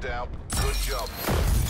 doubt. Good job.